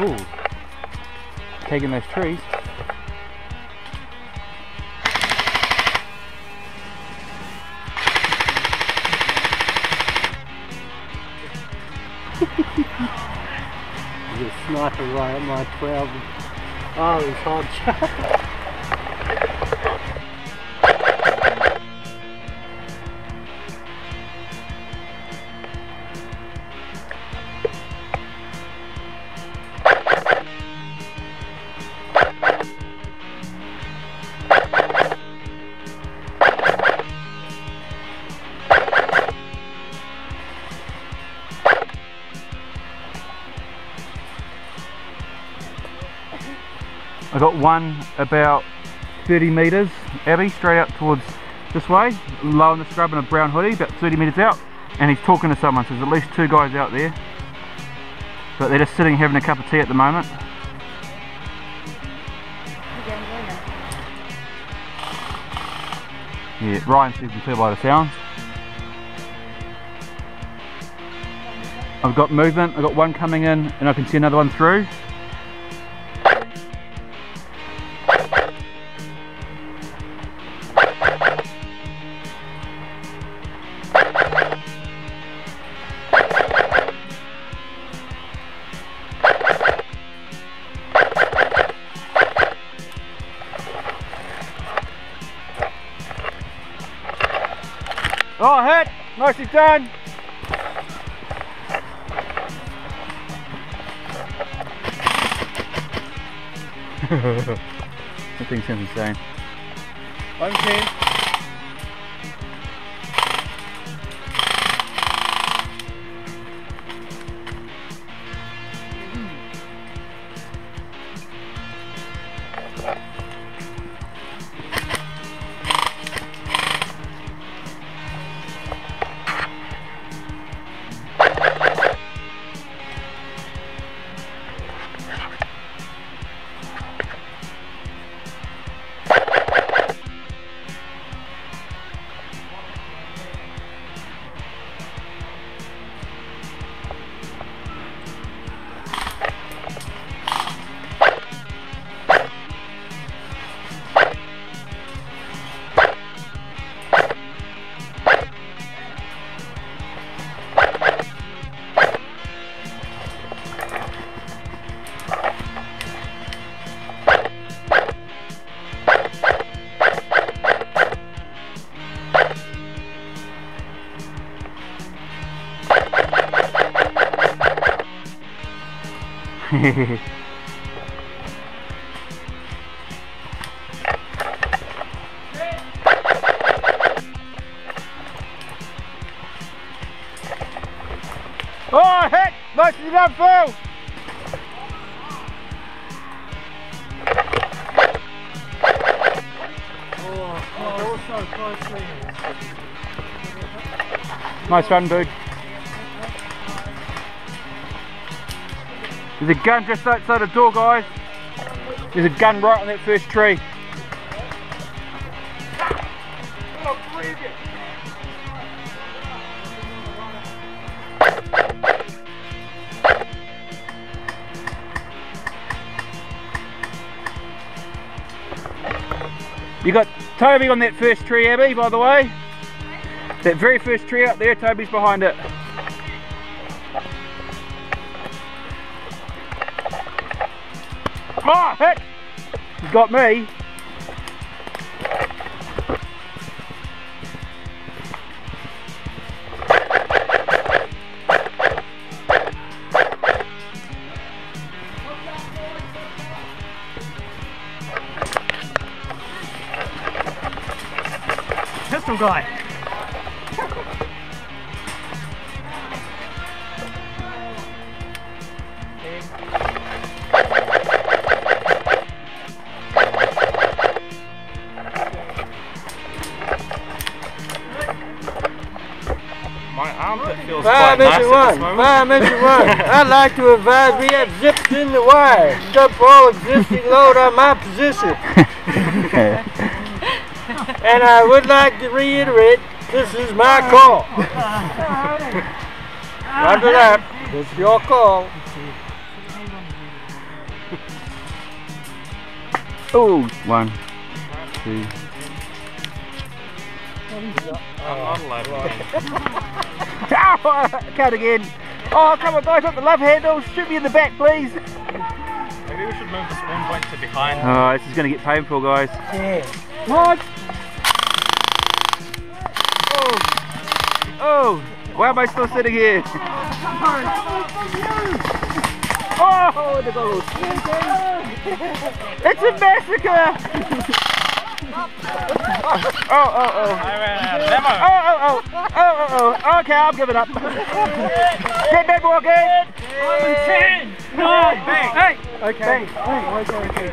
Ooh. Taking those trees. A sniper right at my 12. Oh, it's hard shot. I got one about 30 metres, Abby, straight out towards this way, low in the scrub in a brown hoodie, about 30 metres out, and he's talking to someone, so there's at least two guys out there. But they're just sitting having a cup of tea at the moment. Yeah, Ryan says you can tell by the sound. I've got movement, I've got one coming in and I can see another one through. Oh, hit! Nicely done! that thing sounds insane. I'm Ken. Oh, hit! Nicely done, Phil! Oh. Nice run, dude. There's a gun just outside the door, guys. There's a gun right on that first tree. You got Toby on that first tree, Abby, by the way. That very first tree up there, Toby's behind it. You got me. Pistol guy. My armpit feels Fire quite nice mission at one. this moment. Fire mission one. I'd like to advise we have zips in the wire. Dump all existing load on my position. And I would like to reiterate, this is my call. Roger that. It's your call. Oh, one, two. I'm again. Oh, come on, guys, up the love handles. Shoot me in the back, please. Maybe we should move the spawn point to behind. Oh, this is going to get painful, guys. Yeah. What? Oh, oh, why am I still sitting here? Oh, the goals. It's a massacre. Oh, oh, oh. I ran out of ammo. Oh, oh, oh, oh, oh, oh. Okay, I'm giving up. Get back, walking. Ten, nine, Hey. Okay. Hey, okay, okay.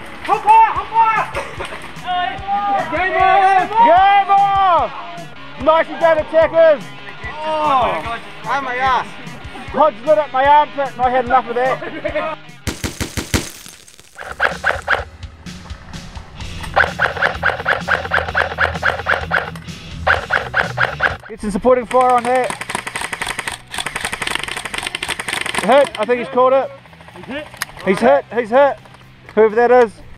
Game on! Nicely done, attackers. Oh my ass. Hodge lit up my armpit and I had enough of that. Some supporting fire on that. Hit, I think he's caught it. He's hit, he's hit. Whoever that is.